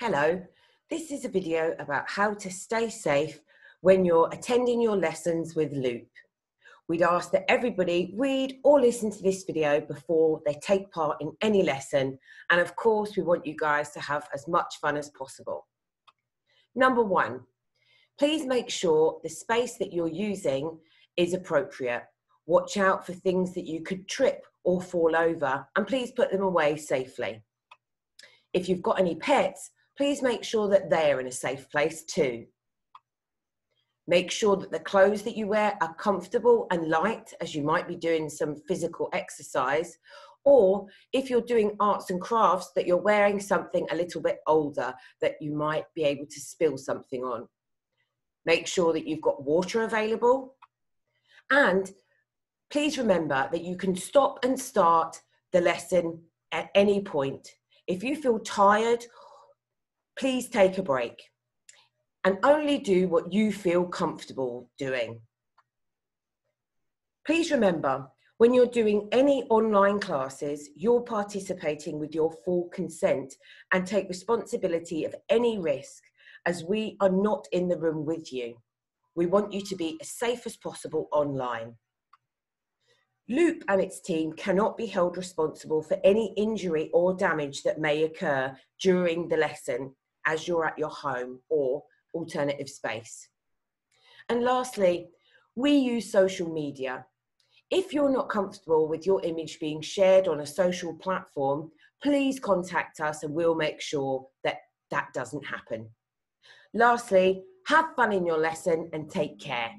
Hello, this is a video about how to stay safe when you're attending your lessons with Loop. We'd ask that everybody read or listen to this video before they take part in any lesson. And of course, we want you guys to have as much fun as possible. Number one, please make sure the space that you're using is appropriate. Watch out for things that you could trip or fall over and please put them away safely. If you've got any pets, please make sure that they're in a safe place too. Make sure that the clothes that you wear are comfortable and light as you might be doing some physical exercise. Or if you're doing arts and crafts, that you're wearing something a little bit older that you might be able to spill something on. Make sure that you've got water available. And please remember that you can stop and start the lesson at any point. If you feel tired please take a break and only do what you feel comfortable doing. Please remember, when you're doing any online classes, you're participating with your full consent and take responsibility of any risk as we are not in the room with you. We want you to be as safe as possible online. Loop and its team cannot be held responsible for any injury or damage that may occur during the lesson as you're at your home or alternative space. And lastly, we use social media. If you're not comfortable with your image being shared on a social platform, please contact us and we'll make sure that that doesn't happen. Lastly, have fun in your lesson and take care.